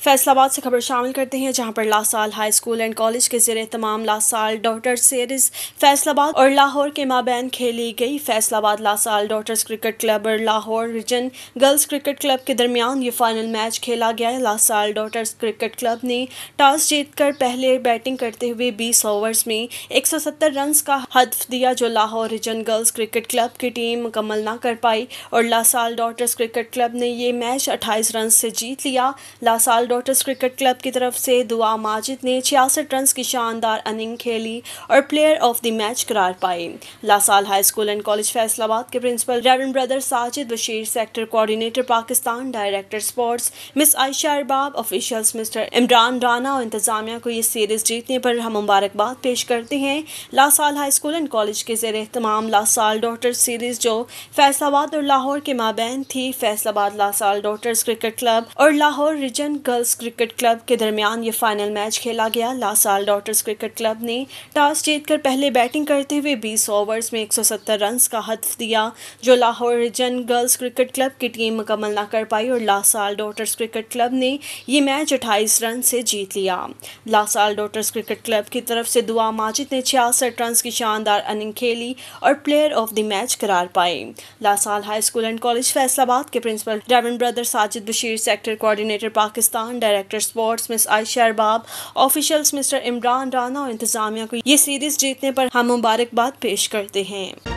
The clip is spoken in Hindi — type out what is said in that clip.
फैसलाबाद से खबर शामिल करते हैं, जहाँ पर La Salle high school and college के जेर तमाम लासाल डॉटर सीरीज़ फैसलाबाद और लाहौर के माबैन खेली गई। Faisalabad La Salle daughters cricket club और Lahore region girls cricket club के दरमियान ये फाइनल मैच खेला गया है। La Salle daughters cricket club ने टॉस जीतकर पहले बैटिंग करते हुए बीस ओवर्स में एक सौ सत्तर रन का हदफ दिया, जो Lahore region girls cricket club की टीम मुकम्मल ना कर पाई। और लासाल डॉटर्स क्रिकेट क्लब ने ये मैच अट्ठाईस रन से जीत लिया। लासाल डॉटर्स क्रिकेट क्लब की तरफ़ से दुआ माजिद ने छियासठ रन की शानदार इनिंग खेली और प्लेयर ऑफ़ द मैच करार पाई La Salle high school and college Faisalabad के principal reverend brother Sajid Bashir sector coordinator Pakistan director sports miss Ayesha Arbab officials mister Imran Rana और इंतजामिया को ये सीरीज़ जीतने पर हम मुबारकबाद पेश करते हैं। La Salle high school and college के जेर तमाम लासाल डॉटर सीरीज़ जो फैसलाबाद और लाहौर के माबेन थी। Faisalabad La Salle daughters cricket club और Lahore region girl girls cricket club के दरमियान ये फाइनल मैच खेला गया। La Salle daughters cricket club ने टॉस जीतकर पहले बैटिंग करते हुए 20 ओवर्स में 170 रन्स का हदफ दिया, जो Lahore region girls cricket club की टीम मुकम्मल ना कर पाई और लासाल डॉटर्स क्रिकेट क्लब ने ये मैच अट्ठाईस रन से जीत लिया। लासाल डॉटर्स क्रिकेट क्लब की तरफ़ से दुआ माजिद ने छियासठ रन की शानदार इनिंग खेली और प्लेयर ऑफ़ द मैच करार पाए। La Salle high school and college Faisalabad के principal reverend brother Sajid Bashir sector coordinator Pakistan Khan director sports miss Ayesha Arbab officials mister Imran Rana और इंतजामिया को ये सीरीज़ जीतने पर हम मुबारकबाद पेश करते हैं।